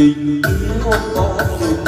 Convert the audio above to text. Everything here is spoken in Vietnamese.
tình yêu có người